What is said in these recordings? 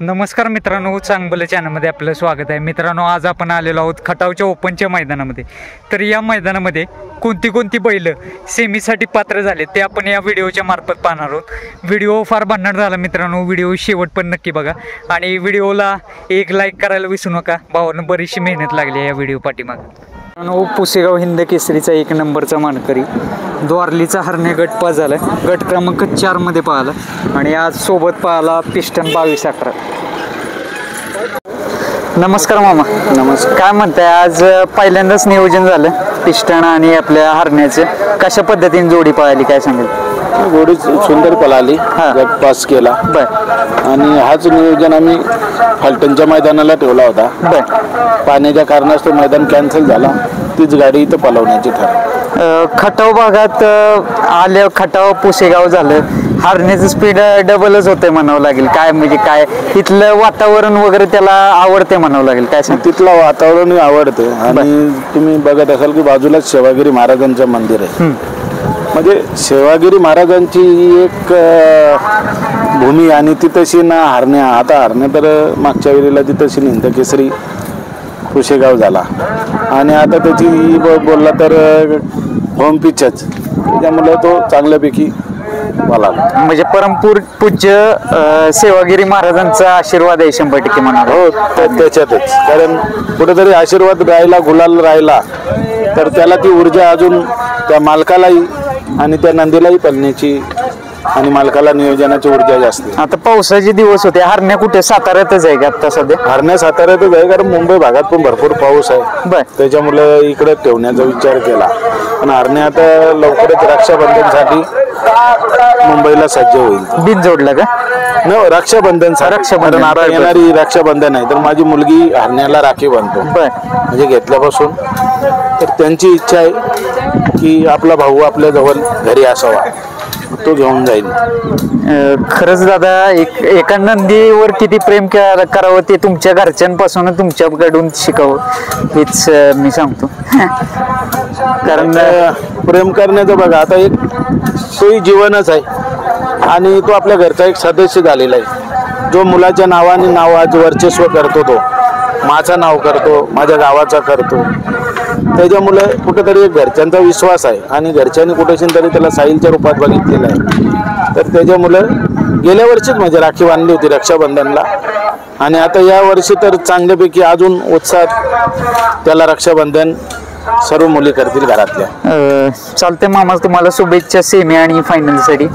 नमस्कार मित्रांनो चांगलं चॅनलमध्ये आपलं स्वागत आहे. मित्रांनो आज आपण आलेलो आहोत खटावच्या ओपनच्या मैदानामध्ये. तर या मैदानामध्ये कोणती कोणती बैल सेमीसाठी पात्र झाले ते आपण या व्हिडिओच्या मार्फत पाहणार आहोत. व्हिडिओ फार भन्नाट झाला मित्रांनो व्हिडिओ शेवट पण नक्की बघा. आणि व्हिडिओला एक लाईक करायला विसरू नका. भावानं बरीचशी मेहनत लागली या व्हिडिओ पाठीमागं. पुसेगाव हिंद केसरीचा एक नंबरचा मानकरी. द्वारलीचा हरणे गट पास झाला गट क्रमांक चारमध्ये पाहिला. आणि आज सोबत पाहिला पिस्टन बावीस अकरा. नमस्कार मामा. नमस्कार. काय म्हणताय आज पहिल्यांदाच नियोजन झालं पिस्टन आणि आपल्या हरण्याचं. कशा पद्धतीने जोडी पळाली काय सांगेल? गोडी सुंदर पळाली. गट पास केला. आणि हाच नियोजन आम्ही फलटणच्या मैदानाला ठेवला होता. पाण्याच्या कारणास्तव मैदान कॅन्सल झाला. तीच गाडी इथं पळवण्याची ठरली. खटाव भागात अं, आल्या खटाव पुसेगाव झालं. हरण्याचं स्पीड डबलच होतंय म्हणावं लागेल. काय म्हणजे काय? इथलं वातावरण वगैरे त्याला आवडते म्हणावं लागेल. काय सांग? तिथलं वातावरण आवडते आणि तुम्ही बघत असाल की बाजूलाच सेवागिरी महाराजांचं मंदिर आहे. म्हणजे सेवागिरी महाराजांची ही एक भूमी आणि ती तशी ना हरण्या आता हरण्या तर मागच्या वेळेला ती तशी हिंद केसरी कुशेगाव झाला. आणि आता त्याची बोलला तर होम पिचच त्याच्यामुळे तो चांगल्यापैकी मला म्हणजे परमपूर पूज्य सेवागिरी महाराजांचा आशीर्वाद आहे शंभर टक्के म्हणावं हो त्याच्यातच. कारण कुठेतरी आशीर्वाद राहिला गुलाल राहिला तर त्याला ती ऊर्जा अजून त्या मालकालाही आणि त्या नंदीलाही पळण्याची आणि मालकाला नियोजनाची ऊर्जा जास्त आहे. आता पावसाचे दिवस होते. हरण्या कुठे? साताऱ्यातच आहे का आता सध्या? हरण्या साताऱ्यातच आहे कारण मुंबई भागात पण भरपूर पाऊस आहे. बर. त्याच्यामुळे इकडे ठेवण्याचा विचार केला. पण हरण्या आता लवकरच रक्षाबंधनसाठी मुंबईला सज्ज होईल. बिन जोडलं का? न रक्षाबंधन रक्षाबंधन, कारण आता बरं, बरं. येणारी रक्षाबंधन आहे. तर माझी मुलगी हरण्याला राखी बांधतो. बर. म्हणजे घेतल्यापासून. तर त्यांची इच्छा आहे. की आपला भाऊ आपल्या जवळ घरी असावा. तो घेऊन जाईल. अं, खरंच दादा एक एका नंदीवर किती प्रेम करा- करावं ते तुमच्या घरच्यांपासून तुमच्याकडून शिकावं हेच अं, मी सांगतो. कारण अं, अं, प्रेम करण्याचं बघा आता एक तोही जीवनच आहे. आणि तो आपल्या घरचा एक सदस्य झालेला आहे. जो मुलाच्या नावाने नाव आज वर्चस्व करतो तो. माझं नाव करतो माझ्या गावाचा करतो. त्याच्यामुळे कुठेतरी एक घरच्यांचा विश्वास आहे. आणि घरच्यांनी कुठेशीन तरी त्याला साईलच्या रूपात बघितलेलं आहे. तर त्याच्यामुळं गेल्या वर्षीच म्हणजे राखी बांधली होती रक्षाबंधनला. आणि आता या वर्षी तर चांगल्यापैकी अजून उत्साहात त्याला रक्षाबंधन सर्व मुली करतील घरातल्या. अं, चालतंय मामा तुम्हाला शुभेच्छा सेमी आणि फायनलसाठी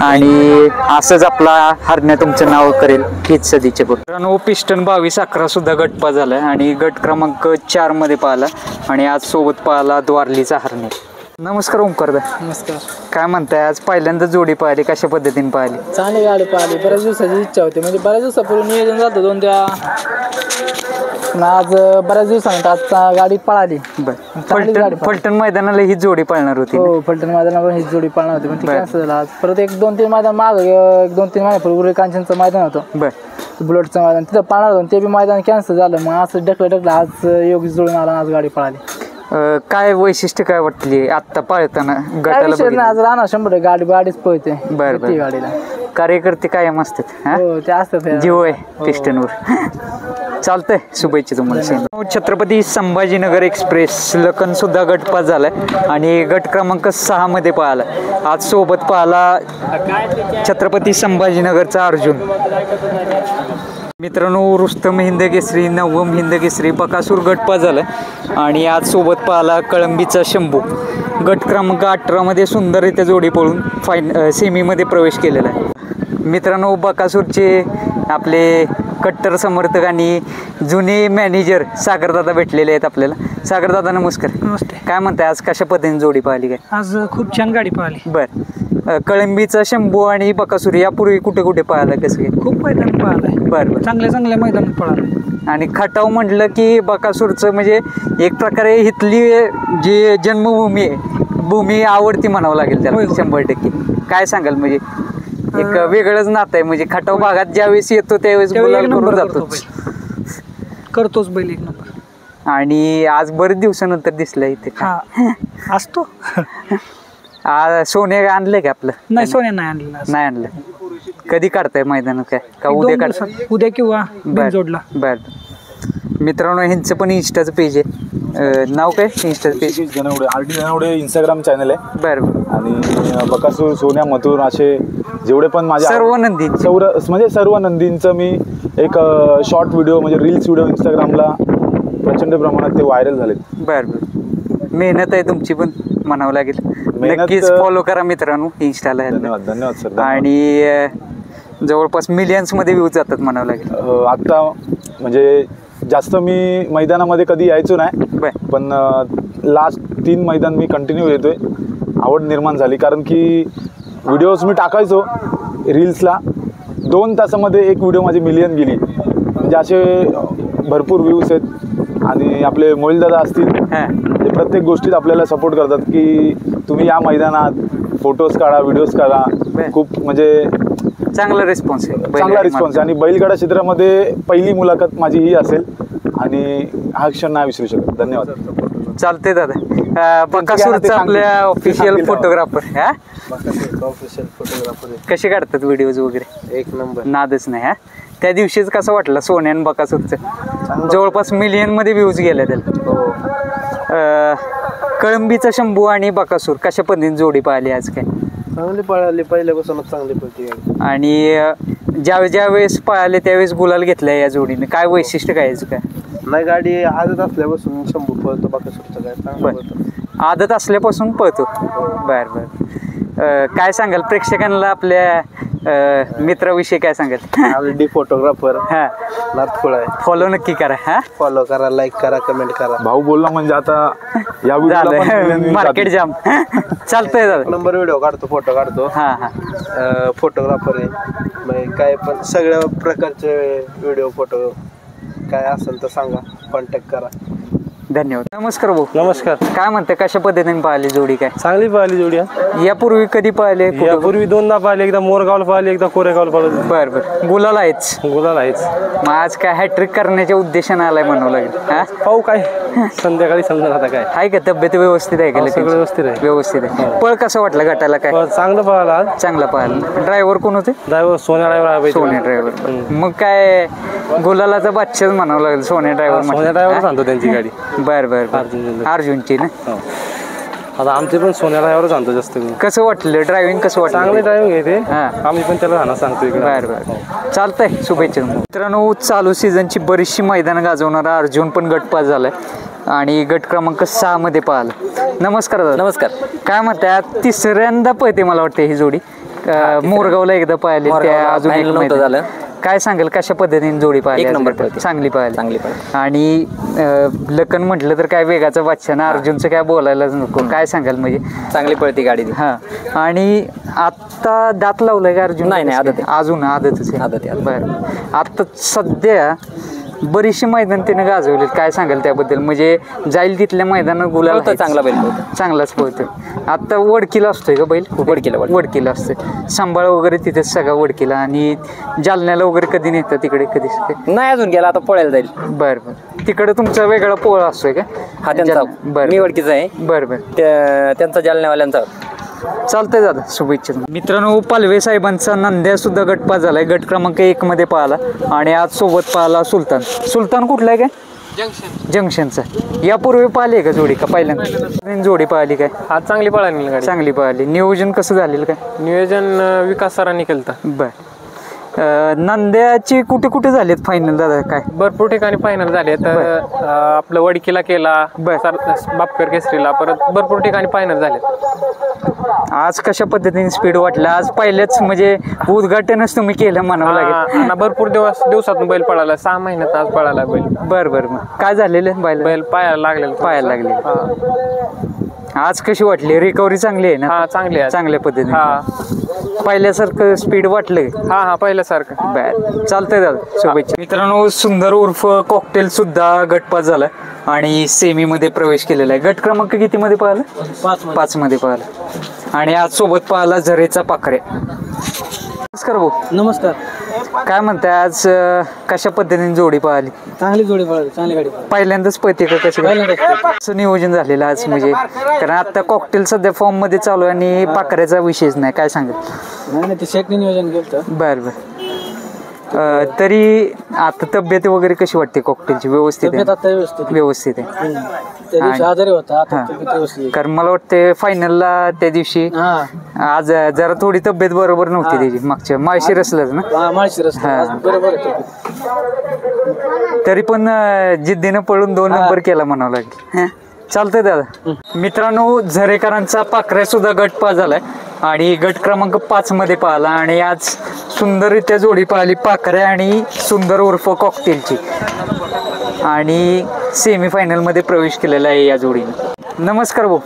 आणि असंच आपला हरण्या तुमचं नाव करेल हीच सदिच्छा करू मित्रांनो पिस्टन बावीस अकरा सुद्धा गटपा झालाय आणि गट क्रमांक चारमध्ये पाहिला आणि आज सोबत पाहिला द्वारलीचा हरणे नमस्कार ओंकारदा. नमस्कार. काय म्हणताय आज पहिल्यांदा जोडी पाहिली कशा पद्धतीने पाहिली? चांगली गाडी पाहिली. बऱ्याच दिवसाची इच्छा होती. म्हणजे बऱ्याच दिवसापूर्वी नियोजन झालं दोन त्या पण आज बऱ्याच दिवसानंतर आता गाडी पळाली. बर. फलटण मैदानाला ही जोडी पाळणार होती हो फलटण मैदानावर ही जोडी पाळणार होती. पण ती बरं. कॅन्सल झालं. आज परत एक दोन तीन मैदान माग एक दोन तीन महिन्यापूर्वी उरे कांचनचं मैदान होतं. बर. बुलेटचं मैदान. तिथं पाळणार होतं. ते बी मैदान कॅन्सल झालं. मग असं ढकलं ढकलं आज योगी जोडून आला आणि आज गाडी पळाली. अं, काय वैशिष्ट्य काय वाटली आत्ता पाळताना काय गटाला विषय नाही. बघितलं? आज राहणार शंभर टक्के. गाडी गाडीच पळते. बरं, बरं. ती गाडीला. कार्यकर्ते कायम असतात हा? हो ते असतात. जीव आहे पिस्टनवर. चालतंय. शुभेच्छा तुम्हाला सेम. छत्रपती संभाजीनगर एक्सप्रेस लखन सुद्धा गटपास झालाय. आणि गट क्रमांक सहा मध्ये पाहिला आज सोबत पाहिला छत्रपती संभाजीनगरचा अर्जुन. मित्रांनो रुस्तम हिंद केसरी नवम हिंद केसरी बकासूर गटपास झालाय. आणि आज सोबत पाहिला कळंबीचा शंभू. गट क्रमांक अठरामध्ये सुंदररित्या जोडी पळून फाईन सेमीमध्ये प्रवेश केलेला आहे. मित्रांनो बकासूरचे आपले कट्टर समर्थक आणि जुने मॅनेजर सागरदादा भेटलेले आहेत आपल्याला. सागरदादा नमस्कार. नमस्ते. काय म्हणताय आज कशा पद्धतीने जोडी पाहिली काय? आज खूप छान गाडी पाहिली. बर. कळंबीचा शंभू आणि बकासूर यापूर्वी कुठे कुठे पाहिला कसं काय? खूप मैदान पाहिलाय. बर बर. चांगल्या चांगल्या मैदान पळाला. आणि खटाव म्हटलं की बकासूरचं म्हणजे एक प्रकारे इथली जी जन्मभूमी आहे भूमी आवडती म्हणावं लागेल त्याला. शंभर टक्के. काय सांगाल म्हणजे एक वेगळंच नातं आहे. म्हणजे खटाव भागात ज्यावेळेस येतो त्यावेळेस त्यावेळी गुलाल एक करून नंबर जातो करतो करतोच बैल एक नंबर. आणि आज बरेच दिवसानंतर दिसलं इथे. हा. असतो? आ, सोने आणलंय का आपलं? नाही सोन्या नाही आणलेला आज. नाही आणलं. कधी काढताय मैदानात काय? का उद्या दोन दिवसात. उद्या किंवा बर जोडला बर. मित्रांनो ह्यांचं पण इन्स्टाचं पेज आहे. नाव काय? इन्स्टाचं page Rishikesh Janwade R D Janwade Instagram channel आहे. बर बर. आणि बकासूर सोन्या मथुर असे जेवढे पण माझे सर्व नंदी सौर म्हणजे सर्व नंदींचं मी एक शॉर्ट व्हिडिओ म्हणजे रील्स व्हिडिओ इंस्टाग्रामला प्रचंड प्रमाणात ते व्हायरल झालेत. बर बर. मेहनत आहे तुमची पण म्हणावं लागेल. मेहनत- नक्कीच फॉलो करा मित्रांनो इंस्टाला ह्यांना. धन्यवाद धन्यवाद सर. धन्यवाद. आणि अं, जवळपास मिलियन्समध्ये व्ह्यूज जातात म्हणावं लागेल. आत्ता म्हणजे जास्त मी मैदानामध्ये कधी यायचो नाही पण लास्ट तीन मैदान मी कंटिन्यू येतोय. आवड निर्माण झाली. कारण की व्हिडिओज मी टाकायचो रील्सला दोन तासामध्ये एक व्हिडिओ माझी मिलियन गेली. म्हणजे असे भरपूर व्ह्यूज आहेत. आणि आपले मोहिलदादा असतील हां. ते प्रत्येक गोष्टीत आपल्याला सपोर्ट करतात की तुम्ही या मैदानात फोटोज काढा व्हिडिओज काढा. खूप म्हणजे चांगला रिस्पॉन्स आहे. चांगला रिस्पॉन्स आणि बैलगाडा क्षेत्रामध्ये पहिली मुलाखत माझी ही असेल. आणि हा क्षण नाही विसरू शकत. धन्यवाद. चालतंय दादा. बकासूरचं. आपल्या ऑफिशियल फोटोग्राफर हा? ऑफिशियल फोटोग्राफर कसे काढतात व्हिडिओज वगैरे? एक नंबर. नादच नाही हा? त्या दिवशीच कसं वाटलं सोन्या आणि बकासूरचं? जवळपास मिलियनमध्ये व्ह्यूज गेल्या त्याला. हो. कळंबीचा शंभू आणि बकासूर कशा पद्धतीने जोडी पाहिली आज काय? चांगली पळाली पहिल्यापासूनच चांगली पळती गाडी. आणि अं, ज्या ज्या वेळेस पळाले त्यावेळेस गुलाल घेतलाय या जोडीने. काय वैशिष्ट्य काय याचं काय? नाही गाडी आजच असल्यापासून शंभू पळतो बाकासूरचा काय चांगलं बर. पळतो. आदत असल्यापासून पळतो. बर बर. अं, काय सांगाल? प्रेक्षकांना आपल्या अं, मित्राविषयी काय सांगाल? Already photographer. हा. नाथखोळ आहे. फॉलो नक्की करा हा. फॉलो करा लाईक करा कमेंट करा. भाऊ बोलला म्हणजे आता या पण million views मार्केट. जाम चालतंय दादा नंबर व्हिडिओ काढतो फोटो काढतो. हा हा. फोटोग्राफर आहे. म्हणजे काय पण सगळ्या प्रकारचे व्हिडिओ फोटो काय असेल तर सांगा. कॉन्टॅक्ट करा. धन्यवाद. नमस्कार भाऊ. नमस्कार. काय म्हणते कशा पद्धतीने पाहिली जोडी काय? चांगली पाहिली जोडी हा. यापूर्वी कधी पाहिले? यापूर्वी दोनदा पाहिली एकदा मोरगावला पाहिली एकदा कोरेगावला पाहिली. बर बर. गुलाल आहेच. गुलाल आहेच. मग आज काय हॅट्रिक करण्याच्या उद्देशाने आलाय म्हणावं लागेल हा? पाहू काय? संध्याकाळी समजा आता काय. आहे का तब्येत व्यवस्थित आहे का हो? सगळं व्यवस्थित आहे. व्यवस्थित आहे. पळ कसं वाटलं गटाला काय? पण चांगलं पाहिलं आज. चांगला पाहिलं ड्रायव्हर कोण होते? ड्रायव्हर सोन्या ड्रायव्हर आहे सोने ड्रायव्हर. मग काय गुलालाचा बादशाच म्हणावं लागेल सोने ड्रायव्हर सोन्या ड्रायव्हर सांगतो त्यांची गाडी. बर बर बर. अर्जुन. अर्जुनची ना? हो. आता आमचे पण सोन्या ड्रायव्हर सांगतो जास्त. कसं वाटलं? ड्रायव्हिंग कसं वाटलं? चांगले ड्रायव्हिंग घेते हा. आम्ही पण त्याला राहणार सांगतो इकडे. बर बर. चालतंय शुभेच्छा मित्रांनो चालू सीझनची बरीचशी मैदानं गाजवणारा अर्जुन पण गटपास झालाय. आणि गट क्रमांक सहा मध्ये पाहिला. नमस्कार दादा. नमस्कार. काय म्हणताय तिसऱ्यांदा पळते मला वाटतं ही जोडी. मोरगावला एकदा पाहिली त्या अजून. झालं. काय सांगेल कशा पद्धतीने जोडी पाहिली एक नंबर? पळते. चांगली पाहिली चांगली पाहिली. आणि अं, लखन म्हटलं तर काय वेगाचा बादशाह ना अर्जुनचं काय बोलायलाच नको काय सांगाल म्हणजे चांगली पळती गाडी ती हा आणि आता दात लावलाय का अर्जुन नाही, नाही, आदत आहे. अजून आदतच आहे आदत आहे, आदत. बरं आता सध्या बरीचशी मैदान त्याने गाजवलेत. काय सांगाल त्याबद्दल? म्हणजे जाईल तिथल्या मैदानात गुलाल पळतो, आहेच. चांगला बैल पळतो. चांगला पळतो आता वडकीला असतोय का बैल? वडकीला, वडकीला. वडकीला असतोय. सांभाळ वगैरे तिथेच सगळा वडकीला आणि जालन्याला वगैरे कधी नेतात तिकडे कधी? नाही अजून गेला आता पळायला जाईल. बरं बरं. तिकडे तुमचा वेगळा पोळा असतोय का? हा त्यांचा. जाल- बरं मी ओळखीचा आहे. बरं बरं. त्या- त्यांचा जालन्यावाल्यांचा. चालतंय दादा शुभेच्छा मित्रांनो पालवे साहेबांचा नंद्या सुद्धा गटपास झालाय. गट क्रमांक एक मध्ये पाहिला आणि आज सोबत पाहिला सुलतान. सुलतान कुठला आहे काय? जंक्शनचा. यापूर्वी पाहिली का जोडी? का पहिल्यांदा? जोडी पाहिली काय? आज चांगली पळाली गाडी. चांगली पाहिली नियोजन कसं झालेलं काय? नियोजन विकास सरांनी केलं बर. नंद्याची कुठे कुठे झालेत फायनल दादा काय? भरपूर ठिकाणी फायनल झाले तर आपलं वडकीला केला बर. सर- बापकर केसरीला परत भरपूर ठिकाणी फायनल झाले आज कशा पद्धतीने स्पीड वाटलं? आज पहिल्याच म्हणजे उद्घाटनच तुम्ही केलं म्हणावं लागेल. आणि भरपूर दिवस दिवसातून बैल पळाला सहा महिन्यात आज पळाला बैल. बर बर मग काय झालेलं बैल? बैल पायाला लागलेला पायाला लागलेलं. हा. आज कशी वाटली? रिकव्हरी चांगली आहे ना? हा चांगली आहे. चांगल्या पद्धतीने. हा. पहिल्यासारखं स्पीड वाटलं हा हा पहिल्यासारखं. बर. चालतंय दादा. शुभेच्छा. मित्रांनो सुंदर उर्फ कॉकटेल सुद्धा गटपास झाला आणि सेमी मध्ये प्रवेश केलेला आहे. गट क्रमांक किती मध्ये पाहिला? पाच मध्ये पाहिला. आणि आज सोबत पाहिला झरेचा पाखरे. नमस्कार भाऊ. नमस्कार. काय म्हणताय आज अं, कशा पद्धतीने जोडी पाहिली चांगली जोडी पळाली चांगली गाडी पळाली. पहिल्यांदाच पळते का काय? पहिल्यांदाच असं नियोजन झालेलं आज म्हणजे. कारण आता कॉकटेल सध्या फॉर्ममध्ये चालू आहे आणि पाकऱ्याचा विषयच नाही. काय सांगेल? नाही नाही ते शेटने नियोजन केलं बर बर. अं, तरी आता तब्येत वगैरे कशी वाटते कॉकटेलची व्यवस्थित तब्येत आहे आता व्यवस्थित व्यवस्थित आहे. हम्म. त्या दिवशी आणि- आजारी होता आता. तब्येत व्यवस्थित आहे. कारण मला वाटते फायनलला त्या दिवशी हा. आज जरा थोडी तब्येत बरोबर नव्हती त्याची मागच्या माळशी रसलाच ना? हा, हा. बरोबर. तरी पण अं, जिद्दीनं पळून दोन नंबर केला म्हणावं लागेल. हं? चालतंय दादा. मित्रांनो झरेकरांचा पाखऱ्या सुद्धा गट पा झालाय. आणि गट क्रमांक पाच मध्ये पाहिला. आणि आज सुंदररित्या जोडी पाहिली. पाखऱ्या आणि सुंदर उर्फ कॉकटेलची आणि सेमीफायनलमध्ये प्रवेश केलेला आहे या जोडीने. नमस्कार भाऊ.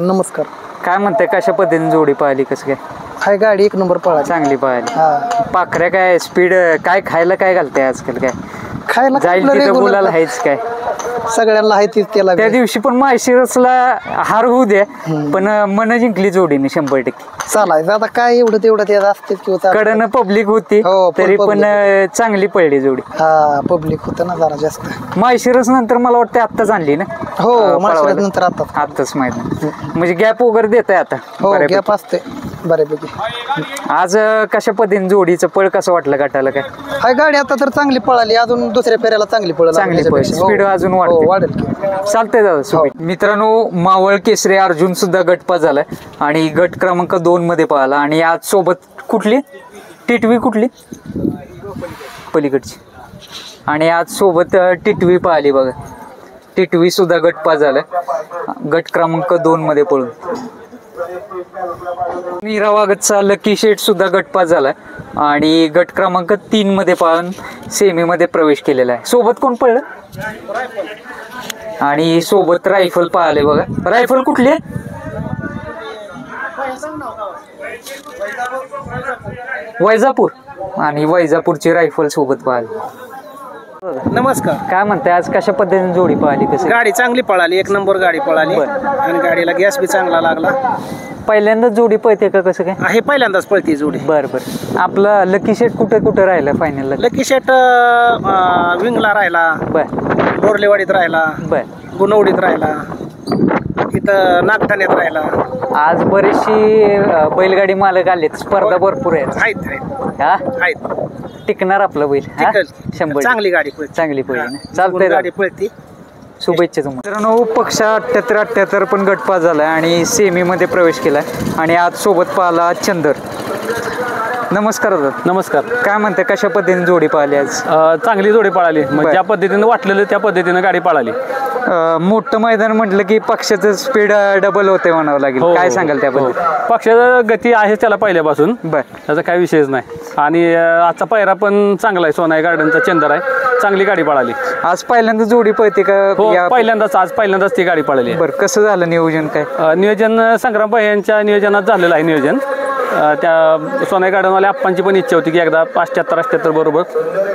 नमस्कार. काय म्हणताय कशा पद्धतीने जोडी पाहिली कसं काय? हाय गाडी एक नंबर पळाली. चांगली पाहिली हा. पाखऱ्या काय स्पीड काय खायला काय घालते आजकाल काय? खायला जाईल आपलं तिथं regular बोलायला आहेच काय? सगळ्यांना आहे तीच त्याला त्या दिवशी पण माळशिरसला हार होऊ द्या पण मन जिंकली जोडीने शंभर टक्के. चालायचं. आता काय एवढं तेवढं ते असते किंवा कडनं पब्लिक होती हो, तरी पण public. अं, चांगली पडली जोडी. हा पब्लिक होतं ना जरा जास्त. माळशिरस नंतर मला वाटतं आत्ताच आणली ना? हो अं, माळशिरस पळवायला. नंतर आता आत्ताच माहिती म्हणजे गॅप वगैरे देत आहे आता. हो बऱ्यापैकी. गॅप असते बऱ्यापैकी. आज अं, कशा पद्धतीने जोडीचं पळ कसं वाटलं गटाला काय? हाय गाडी आता तर चांगली पळाली. अजून दुसऱ्या फेऱ्याला चांगली पळाली. चांगली पळ. त्याच्यापेक्षा. हो. स्पीड अजून हो, वाढते. वाढेल की. चालतंय दादा शुभेच्छा. मित्रांनो मावळ केसरी अर्जुन सुद्धा गटपा झालाय. आणि गट क्रमांक दोन मध्ये पाहिला आणि आज सोबत कुठली? टिटवी कुठली? पलीकडची. आणि आज सोबत अं, टिटवी पाहिली बघा. टिटवी सुद्धा गटपा झालाय. गट क्रमांक दोन मध्ये पळून. मीरावागतचा लकी शेट सुद्धा गटपास झालाय. आणि गट क्रमांक तीन मध्ये पण सेमी मध्ये प्रवेश केलेला आहे. सोबत कोण पडलं आणि सोबत रायफल पाहिले बघा. रायफल कुठली आहे? वैजापूर. आणि वैजापूरची रायफल सोबत पाहिली नमस्कार. काय म्हणताय आज कशा पद्धतीने जोडी पाहिली कसं गाडी चांगली पळाली एक नंबर गाडी पळाली. आणि गाडीला गॅस बी चांगला लागला. पहिल्यांदाच जोडी पळते का कसं काय? हे पहिल्यांदाच पळती जोडी. बर बर. आपला लकी शेट कुठे कुठे राहिला फायनलला लकी शेट विंगला राहिला. बर. बोरलेवाडीत राहिला. बर. गुणवडीत राहिला. इथं नागठाण्यात राहिला आज बरेचशी अं, बैलगाडी मालक आलेत. स्पर्धा भरपूर आहेत. आहेत आहेत. हा? आहेत. टिकणार आपलं बैल हा? टिकल. शंभर चांगली गाडी पळते. चांगली गुण चालतंय गाडी. पळती. शुभेच्छा तुम्हाला. मित्रांनो पक्ष अठ्ठ्याहत्तर अठ्ठ्याहत्तर पण गटपास झालाय आणि सेमी मध्ये प्रवेश केलाय. आणि आज सोबत पाहिला चंदर. नमस्कार दादा. नमस्कार. काय म्हणते कशा पद्धतीने जोडी पाहिली आज? अ, चांगली जोडी पळाली. बर. म्हणजे ज्या पद्धतीनं वाटलेलं त्या पद्धतीनं गाडी पळाली. अं, मोठं मैदान म्हटलं की पक्षाचं स्पीड डबल होते म्हणावं लागेल. हो, काय हो, सांगाल हो. त्याबद्दल पक्षाचा गती आहे त्याला पहिल्यापासून. बर. त्याचा काही विषयच नाही. आणि अ, आजचा पायरा पण चांगला आहे. सोनाई गार्डनचा चंदर आहे. चांगली गाडी पळाली. आज पहिल्यांदा जोडी पळते का? हो या पहिल्यांदाच आज पहिल्यांदाच ती गाडी पळाली आहे. बर कसं झालं नियोजन काय? अ, नियोजन संग्राम भाई यांच्या नियोजनात झालेलं आहे नियोजन. त्या सोनाई गार्डनवाल्या आप्पांची पण इच्छा होती की एकदा पाचशत्तर अठ्ठ्याहत्तर बरोबर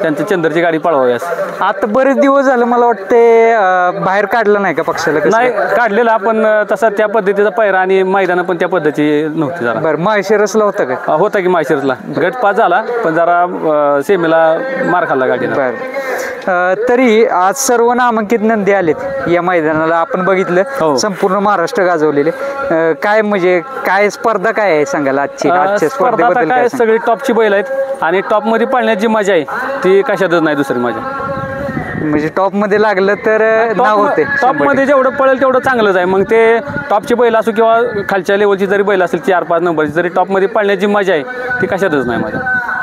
त्यांची चंदरची गाडी पळवावी असं आता बरेच दिवस झालं मला वाटते बाहेर काढलं नाही का पक्षाला नाही? काढलेला पण तसा त्या पद्धतीचा पायरा आणि मैदान पण त्या पद्धतीची नव्हती जरा. बर माळशिरसला होतं का? होता की माहेशिरसला गट पास झाला पण जरा सेमीला मार खाल्ला गाडीला बर. तरी आज सर्व नामांकित नंदी आलेत या मैदानाला. आपण हो. बघितलं संपूर्ण महाराष्ट्र गाजवलेले. काय म्हणजे काय स्पर्धा काय आहे सांगायला आजची? आजच्या स्पर्धेबद्दल काय? सगळी टॉपची बैल आहेत आणि टॉपमध्ये पाळण्याची जी मजा आहे ती कशातच नाही दुसरी मजा. म्हणजे टॉपमध्ये लागलं तर नाव होते टॉपमध्ये जेवढं पळेल तेवढं चांगलंच आहे. मग ते टॉपची बैल असो किंवा खालच्या लेवलची जरी बैल असेल चार पाच नंबरची जरी टॉपमध्ये पाळण्याची मजा आहे ती कशातच नाही मजा.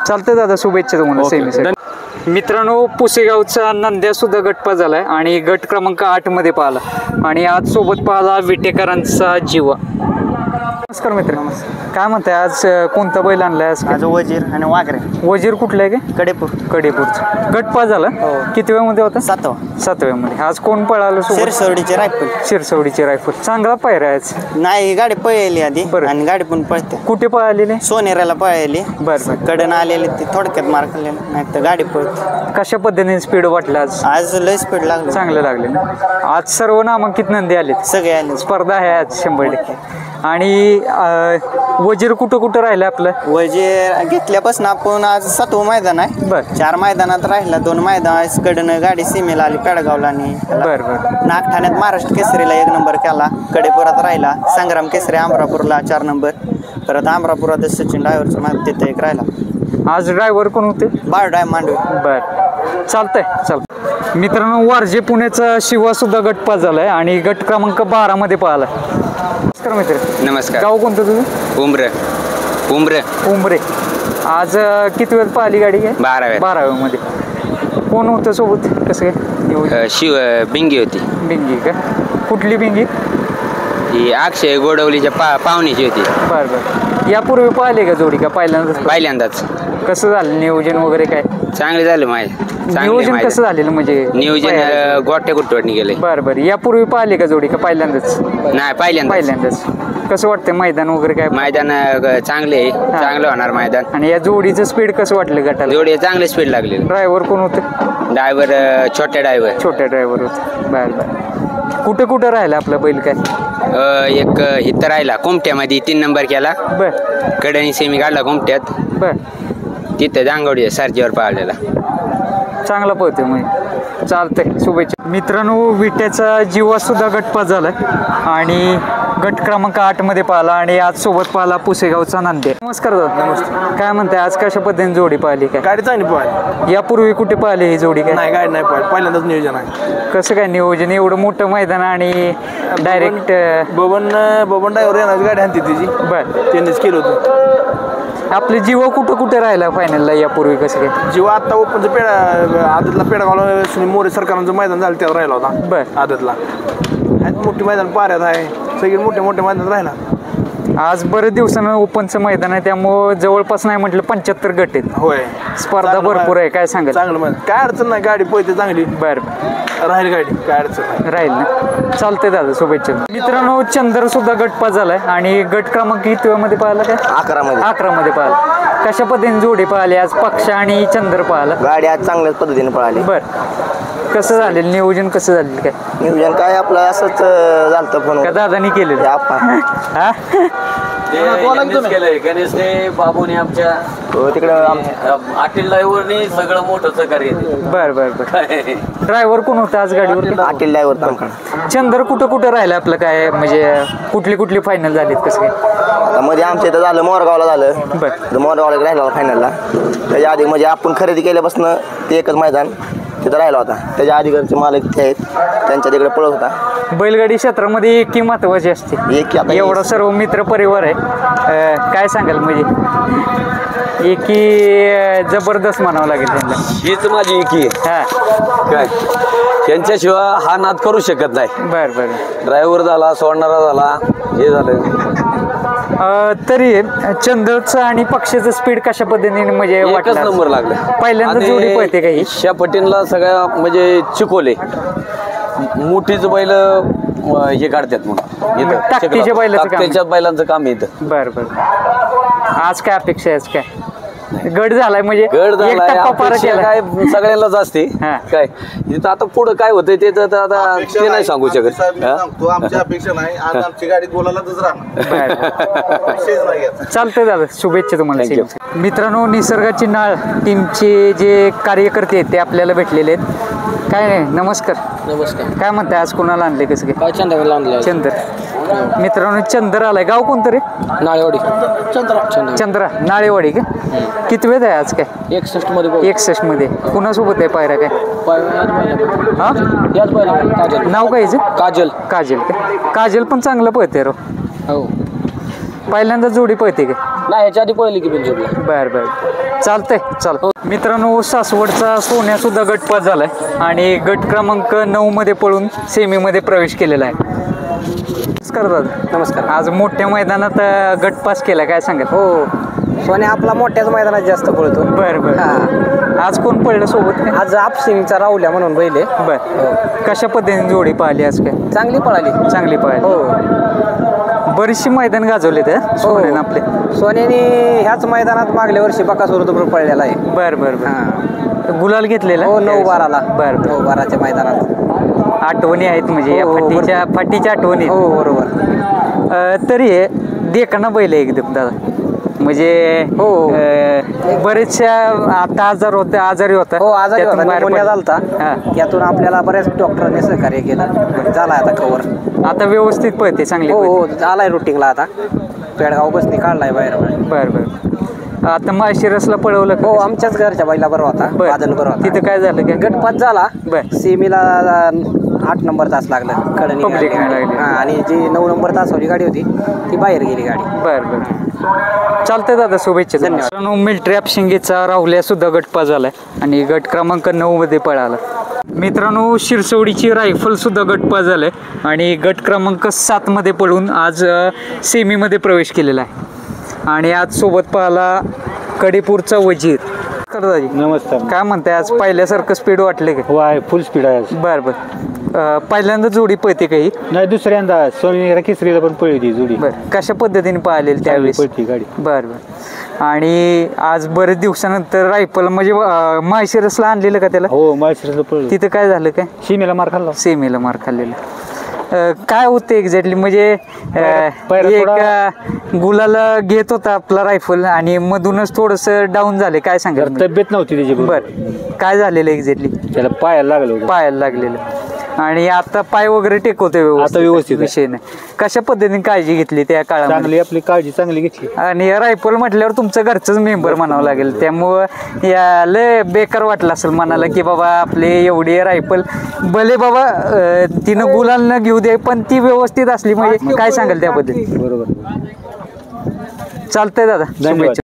चालतंय दादा शुभेच्छा तुम्हाला मित्रांनो पुसेगावचा नंद्या सुद्धा गटपा झालाय आणि गट क्रमांक आठमध्ये पाहिला. आणि आज सोबत पाहिला विटेकरांचा जीवा. नमस्कार मित्र. काय म्हणताय आज अं, कोणता बैल आणलाय आज आज वजीर आणि वाघरे. वजीर कुठलं आहे का कडेपूर. कडेपूरचं. गटपा झाला? किती वेळमध्ये होता? सातवा. सातव्यामध्ये. आज कोण पळालं सोबत? शिरसवडीचे रायफल. शिरसवडीची रायफल. चांगला पायरा आहे आज. नाही ही गाडी पळली आधी बरं. आणि गाडी पण पळते. कुठे पळालेले? सोनेराला पळली. बर बर. कडन आलेले ते थोडक्यात मार खाल्लेलं नाही तर गाडी पळते. कशा पद्धतीने स्पीड वाटलं आज? आज लय स्पीड लागलं. चांगलं लागले ना. आज सर्व नामांकित नंदी आलेत. सगळे आले स्पर्धा आहे आज शंभर टक्के. आणि अं, वजीर कुठं कुठं राहिलं आपलं? वजे घेतल्यापासून आपण आज सातवं मैदान आहे. बर. चार मैदानात राहिला दोन मैदान कडनं गाडी सीमेला आली पेडगावला आणि बर बर. नागठाण्यात महाराष्ट्र केसरीला एक नंबर केला कडेपुरात राहिला संग्राम केसरी अमरापूरला चार नंबर. परत अमरापुरात सचिन ड्रायव्हरचं माग तिथं एक राहिला. आज ड्रायव्हर कोण होते? बारडाय मांडवे. बर. चालतंय चाल मित्रांनो वारजे पुण्याचा शिवा सुद्धा गटपास झालाय आणि गट क्रमांक बारा मध्ये पाहिला नमस्कार मित्र. नमस्कार. गाव कोणतं तुझं? उमर उमर उंबरे. आज किती वेळ पाहिली गाडी काय. बाराव्या मध्ये कोण होतं सोबत? कसं काय? शिव बिंगी होती. बिंगी का? कुठली बिंगी? ही अक्षय गोडवलीच्या पा पाहुणीची होती. बर बर. यापूर्वी पाहिले का जोडी का पहिल्यांदाच? पहिल्यांदाच. कसं झालं? नियोजन वगैरे काय? चांगले झालं माझे नियोजन कसं झालेलं म्हणजे? नियोजन अ, गोट्या कुटवडनी गेले बर बर. यापूर्वी पाहिले का जोडी का पहिल्यांदाच? नाही पहिल्यांदा पहिल्यांदाच. कसं वाटतं मैदान वगैरे काय? मैदान अ, चांगले आहे. चांगलं होणार मैदान. आणि या जोडीचं स्पीड कसं वाटलं गटाला? जोडी चांगले स्पीड लागले ड्रायव्हर कोण होते? ड्रायव्हर छोटे ड्रायव्हर छोटे ड्रायव्हर होते. बर बर. कुठं कुठं राहिलं आपलं बैल काय? एक इथं राहिला कुमट्यामध्ये. तीन नंबर केला. बर. कड्याने सेमी काढला कुमट्यात. बर. तिथं जांगवडी सारजीवर पाळलेला. चांगला पळतोय म्हणजे चालतंय शुभेच्छा. मित्रांनो विट्याचा जीवा सुद्धा गटपास झालाय. आणि गट क्रमांक आठमध्ये पाहिला आणि आज सोबत पाहिला पुसेगावचा नांदे. नमस्कार दादा. नमस्कार. काय म्हणताय आज कशा पद्धतीने जोडी पाहिली काय? गाडी चांगली पाहिजे यापूर्वी कुठे पाहिली ही जोडी काय? नाही गाडी नाही पाहिजे पहिल्यांदाच नियोजन आहे. कसं काय नियोजन? एवढं मोठं मैदान आणि डायरेक्ट बबन बबन ड्रायव्हर येणार गाडी आणते तिची. बर. त्यांनीच केलं होतं. आपले जीव कुठं कुठे राहिला फायनलला यापूर्वी कसं काय? जेव्हा आता ओपनचं पेडा आदतला पेडगावला सुनील मोरे सरकारांचं मैदान झालं त्यावर राहिला होता. बर. आदतला. मोठी मैदान पाऱ्यात आहे. सगळे मोठे मोठे मैदान राहिला. आज बरेच दिवसानं ओपनचं मैदान आहे त्यामुळं जवळपास नाही म्हटलं पंच्याहत्तर गट आहेत. होय. स्पर्धा चांगलं भरपूर आहे काय सांगाल? चांगलं मैदान. काय अडचण नाही गाडी पळते चांगली. बर. राहील गाडी काय अडचण नाही. राहील ना. चालतंय दादा शुभेच्छा. मित्रांनो चंद्र सुद्धा गटपास झालाय. आणि गट क्रमांक किती मध्ये पाहिला काय अकरा मध्ये. अकरा मध्ये पाहिला. कशा पद्धतीने जोडी पाहिली? आज पक्ष आणि चंद्र पाहिला. गाडी आज चांगल्याच पद्धतीने पळाली. बर. कसं झालेलं? नियोजन कसं झालेलं काय? नियोजन काय आपलं असंच अं, झालतं फोन का दादानी केलेलं? हा केलंय गणेशने बाबूने आमच्या तिकडं आटील ड्रायव्हरने सगळं मोठं सहकार्य केलं. बर बर बर. ड्रायव्हर कोण होता आज गाडीवर? पाटील ड्रायव्हर चंद्र कुठं कुठं राहिलं आपलं काय? म्हणजे कुठली कुठली फायनल झालीत कसं काय? मध्ये आमच्या इथं झालं मोरगावला झालं. तर मोरगावला एक राहिला फायनलला त्याच्या आधी म्हणजे आपण खरेदी केल्यापासून ते एकच मैदान. तिथं राहिला होता. त्याच्या आधीकडचे मालक ते आहेत त्यांच्या तिकडे पळत होता. बैलगाडी क्षेत्रामध्ये एकी महत्वाची असते. एक आता एवढा सर्व मित्र परिवार आहे. अं, काय सांगाल म्हणजे? एकी अं, जबरदस्त म्हणावं लागेल त्यांना. हीच माझी एकी आहे. हा. काय? त्यांच्याशिवाय हा नाद करू शकत नाही. बर बर. ड्रायव्हर झाला सोडणारा झाला हे झालं. अं, तरी चंद्रचं आणि पक्षाचं स्पीड कशा पद्धतीने म्हणजे एकच वाटलं? नंबर लागला. पहिल्यांदा जोडी पळते काही शा पटीनला सगळ्या म्हणजे चिकोले. मोठीच बैल अं, हे काढतात म्हणून. इथं चिखलात. बैलाचं काम. बैलांचं काम आहे इथं. बर बर. आज काय अपेक्षा आहे? आज काय? गड झालाय म्हणजे गड एक झालाय टप्पा पार अपेक्षा केला काय सगळ्यांनाच असते. काय? इथं आता पुढं काय होतंय ते तर आता ते नाही सांगू शकत? सांगतो आमची अपेक्षा नाही. आज आमची गाडी राहणार. चालतंय दादा शुभेच्छा तुम्हाला मित्रांनो निसर्गाची नाळ टीमचे जे कार्यकर्ते आहेत ते आपल्याला भेटलेले आहेत. काय नाही नमस्कार. नमस्कार. काय म्हणताय आज कोणाला आणले कसं काय? काय चंद्रावर आणलं चंद्र. मित्रांनो चंद्र आलाय. गाव कोणतं रे? नाळेवाडी. चंद्र. चंद्रा. नाळेवाडी का? किती वेळ आहे आज काय? एकसष्टमध्ये एकसष्टमध्ये. कुणासोबत आहे पायरा काय? हा? याच पहिला काजल. नाव काय हिचं? काजल. काजल का? काजल पण चांगलं पळते रो. हो. पहिल्यांदा जोडी पळते का? नाही याच्या आधी पळली की बिनजोडला बर बर. चालतंय चाल. मित्रांनो सासवडचा सोन्या सुद्धा गटपात झालाय आणि गट क्रमांक नऊ मध्ये पळून सेमी मध्ये प्रवेश केलेला आहे. नमस्कार दादा. नमस्कार. आज मोठ्या मैदानात अं, गट पास केला काय सांगाल? हो. सोन्या आपला मोठ्याच मैदानात जास्त पळतो. बर बर. आज कोण पडलं सोबत? आज आपसिंगचा राहुल्या म्हणून आहे. बर. कशा पद्धतीने जोडी पाहिली आज काय? चांगली पळाली. चांगली पाहिली हो. बरीचशी मैदान गाजवले त्या सोन्यानं आपले. सोन्याने ह्याच मैदानात मागल्या वर्षी बकासूर बरोबर पळलेला आहे. बर बर बर. गुलाल घेतलेला? हो नऊ बाराला. बर नऊ बाराच्या मैदानात. आठवणी आहेत म्हणजे हो, हो, फाटीच्या फाटीच्या आठवणी हो बरोबर. तरी देखना बैल एकदम दादा. म्हणजे हो. बरेचशा आता आजार होते आजारी होता. हो आजारी त्यातून होता बाहेर निमोनिया पडला. झालता हा. त्यातून आपल्याला बऱ्याच डॉक्टरांनी सहकार्य केलं. झाला आता कवर आता व्यवस्थित पळते चांगली हो हो आलाय रुटीनला आता. पेडगाव बसनी काढलाय बाहेर. बर बर. आता माशिरसला पळवलं का हो आमच्याच घरच्या बैला बरोबर होता. बादल बरोबर तिथं काय झालं? काय गटपात झाला. बर. सेमीला आठ नंबर तास लागला. कडनी Public नाही लागली. हा, आणि जी नऊ नंबर तासवाली गाडी होती ती बाहेर गेली गाडी. बर बर. चालतंय दादा शुभेच्छा धन्यवाद. मिल्ट्री शिंगेचा राहुल्या सुद्धा गटपा झालाय आणि गट क्रमांक नऊ मध्ये पळाला. मित्रांनो शिरसवडीची रायफल सुद्धा गटपा झालाय आणि गट क्रमांक सात मध्ये पळून आज सेमी मध्ये प्रवेश केलेला आहे. आणि आज सोबत पाहिला कडेपूरचा वजीर. नमस्कार. काय म्हणताय आज पहिल्यासारखं स्पीड वाटले का? आहे फुल स्पीड आहे आज. बर बर. अं, पहिल्यांदा जोडी पळते काही नाही दुसऱ्यांदा. सोनी केसरीला पण पळली होती जोडी. बर. कशा पद्धतीने पाहिलेली त्यावेळेस? पळती गाडी. बर बर. आणि आज बरेच दिवसानंतर रायफल म्हणजे अं, माळशिरसला आणलेलं का त्याला? हो माळशिरसला पळलो तिथं काय झालं काय? सीमेला मार खाल्ला. सेमीला मार खाल्लेला. काय होतं एक्झॅक्टली म्हणजे एक गुलाला घेत होता आपला रायफल आणि मधूनच थोडस डाऊन झाले. काय सांगा तब्येत नव्हती त्याची बर. काय झालेलं एक्झॅक्टली त्याला पायाला लागलं पायाला लागलेलं. आणि आता पाय वगैरे टेकवते आता व्यवस्थित आहे. विषय नाही. कशा पद्धतीने काळजी घेतली त्या काळामध्ये? चांगली आपली काळजी चांगली घेतली. आणि रायफल म्हटल्यावर तुमचं घरचंच मेंबर म्हणावं लागेल. त्यामुळं या लय बेकार वाटलं असेल मनाला की बाबा आपले एवढी रायफल. भले बाबा अं, तिनं गुलाल न घेऊ दे पण ती व्यवस्थित असली म्हणजे काय सांगाल त्याबद्दल बरोबर. चालतंय दादा. धन्यवाद. शुभेच्छा.